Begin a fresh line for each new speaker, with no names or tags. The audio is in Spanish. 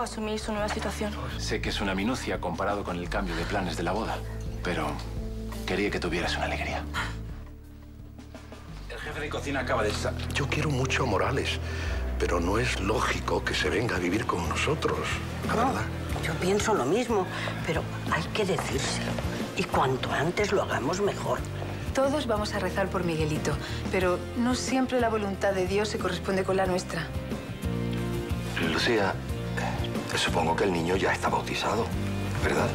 asumir su nueva situación.
Sé que es una minucia comparado con el cambio de planes de la boda, pero quería que tuvieras una alegría. El jefe de cocina acaba de... sa-
Yo quiero mucho a Morales, pero no es lógico que se venga a vivir con nosotros, la
No,
verdad.
yo pienso lo mismo, pero hay que decírselo. Y cuanto antes lo hagamos, mejor.
Todos vamos a rezar por Miguelito, pero no siempre la voluntad de Dios se corresponde con la nuestra.
Lucía, supongo que el niño ya está bautizado, ¿verdad?